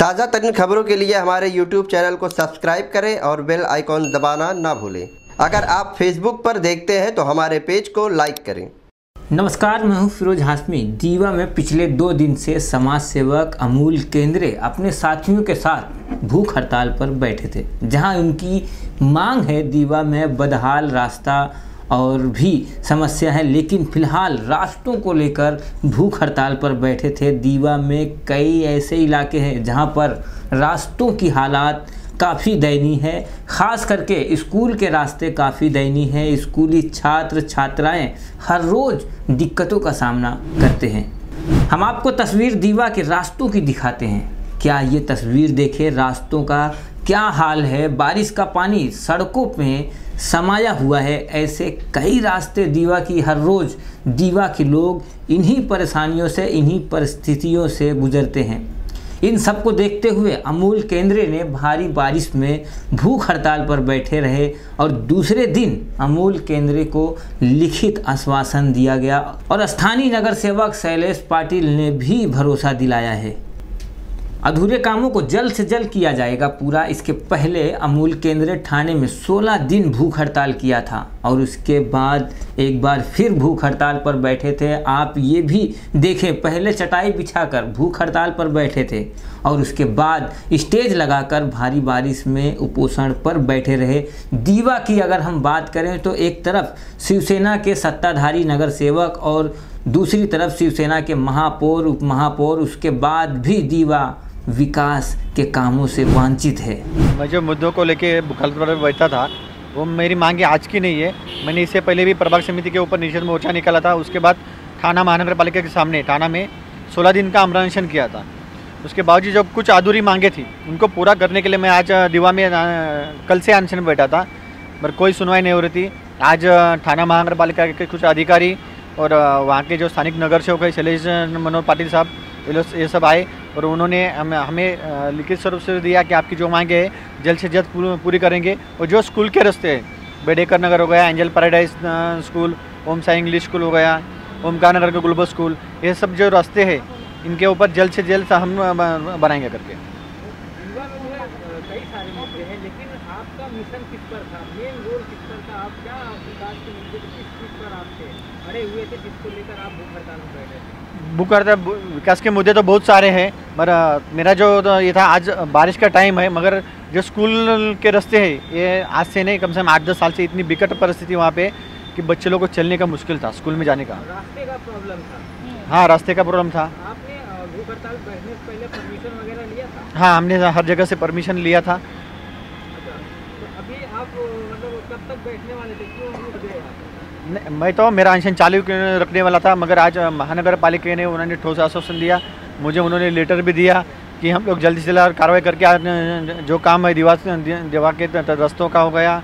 ताज़ा तरीन खबरों के लिए हमारे यूट्यूब चैनल को सब्सक्राइब करें और बेल आइकॉन दबाना ना भूलें। अगर आप फेसबुक पर देखते हैं तो हमारे पेज को लाइक करें। नमस्कार, मैं हूँ फिरोज हाशमी। दीवा में पिछले दो दिन से समाज सेवक अमूल केंद्रे अपने साथियों के साथ भूख हड़ताल पर बैठे थे, जहाँ उनकी मांग है दीवा में बदहाल रास्ता और भी समस्या है। लेकिन फ़िलहाल रास्तों को लेकर भूख हड़ताल पर बैठे थे। दीवा में कई ऐसे इलाके हैं जहाँ पर रास्तों की हालात काफ़ी दयनीय है। ख़ास करके स्कूल के रास्ते काफ़ी दयनीय है। स्कूली छात्र छात्राएँ हर रोज़ दिक्कतों का सामना करते हैं। हम आपको तस्वीर दीवा के रास्तों की दिखाते हैं। क्या ये तस्वीर देखे? रास्तों का क्या हाल है? बारिश का पानी सड़कों में समाया हुआ है। ऐसे कई रास्ते दीवा की हर रोज़ दीवा के लोग इन्हीं परेशानियों से, इन्हीं परिस्थितियों से गुजरते हैं। इन सबको देखते हुए अमूल केंद्रे ने भारी बारिश में भूख हड़ताल पर बैठे रहे और दूसरे दिन अमूल केंद्रे को लिखित आश्वासन दिया गया और स्थानीय नगर सेवक शैलेश पाटिल ने भी भरोसा दिलाया है। अधूरे कामों को जल्द से जल्द किया जाएगा पूरा। इसके पहले अमूल केंद्र थाने में 16 दिन भूख हड़ताल किया था और उसके बाद एक बार फिर भूख हड़ताल पर बैठे थे। आप ये भी देखें, पहले चटाई बिछाकर भूख हड़ताल पर बैठे थे और उसके बाद स्टेज लगाकर भारी बारिश में उपोषण पर बैठे रहे। दीवा की अगर हम बात करें तो एक तरफ़ शिवसेना के सत्ताधारी नगर सेवक और दूसरी तरफ़ शिवसेना के महापौर उप महापौर उसके बाद भी दीवा विकास के कामों से वांछित है। मैं जो मुद्दों को लेके बुखार पर बैठा था, वो मेरी मांगे आज की नहीं है। मैंने इससे पहले भी प्रभाग समिति के ऊपर निषेध मोर्चा निकाला था, उसके बाद थाना महानगर पालिका के सामने, थाना में सोलह दिन का अमरानशन किया था। उसके बावजूद जो कुछ अधूरी मांगे थी, उनको पूरा करने के लिए मैं आज दीवा में कल से अनशन बैठा था। पर कोई सुनवाई नहीं हो रही थी। आज थाना महानगर पालिका के कुछ अधिकारी और वहाँ के जो स्थानिक नगर सेवक है, शैलेश मनोहर पाटिल साहब ये सब आए। और उन्होंने हमें हमें लिखित स्वरूप से दिया कि आपकी जो मांगे है, जल्द से जल्द पूरी करेंगे। और जो स्कूल के रास्ते हैं, बेडेकर नगर हो गया, angel paradise school Om Sai English school हो गया ओमकार नगर का ग्लोबल स्कूल, ये सब जो रास्ते हैं, इनके ऊपर जल्द से जल्द हम बनाएँगे करके। हुए थे, जिसको लेकर आप भूख हड़ताल में बैठे थे? भूख हड़ताल विकास के मुद्दे तो बहुत सारे हैं मगर मेरा जो तो ये था आज बारिश का टाइम है मगर जो स्कूल के रास्ते हैं ये आज से नहीं कम से कम आठ दस साल से इतनी बिकट परिस्थिति वहाँ पे कि बच्चे लोग को चलने का मुश्किल था स्कूल में जाने का। रास्ते का प्रॉब्लम था। हाँ रास्ते का प्रॉब्लम था। आपने भूख हड़ताल बैठने से पहले परमिशन वगैरह लिया था? हाँ हमने हर जगह से परमिशन लिया था। अच्छा तो अभी आप मतलब कब तक बैठने वाले थे? क्यों रुक गए आप नहीं, मैं तो मेरा अनशन चालू रखने वाला था, मगर आज महानगर पालिका ने उन्होंने ठोस आश्वासन दिया, मुझे उन्होंने लेटर भी दिया कि हम लोग जल्दी से जल्द कार्रवाई करके आज जो काम है दीवा दीवा के रास्तों का हो गया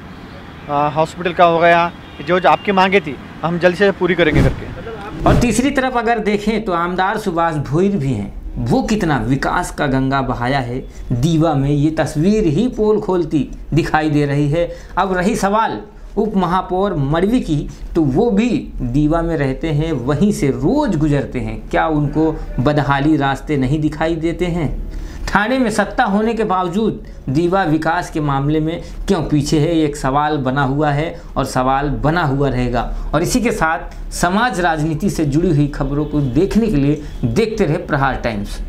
हॉस्पिटल का हो गया, जो जो आपकी मांगे थी, हम जल्दी से पूरी करेंगे करके। और तीसरी तरफ़ अगर देखें तो आमदार सुभाष भोईर भी हैं। वो कितना विकास का गंगा बहाया है, दीवा में ये तस्वीर ही पोल खोलती दिखाई दे रही है। अब रही सवाल उप महापौर मड़वी की तो वो भी दीवा में रहते हैं, वहीं से रोज़ गुजरते हैं। क्या उनको बदहाली रास्ते नहीं दिखाई देते हैं? थाने में सत्ता होने के बावजूद दीवा विकास के मामले में क्यों पीछे है? एक सवाल बना हुआ है और सवाल बना हुआ रहेगा। और इसी के साथ समाज राजनीति से जुड़ी हुई खबरों को देखने के लिए देखते रहे प्रहार टाइम्स।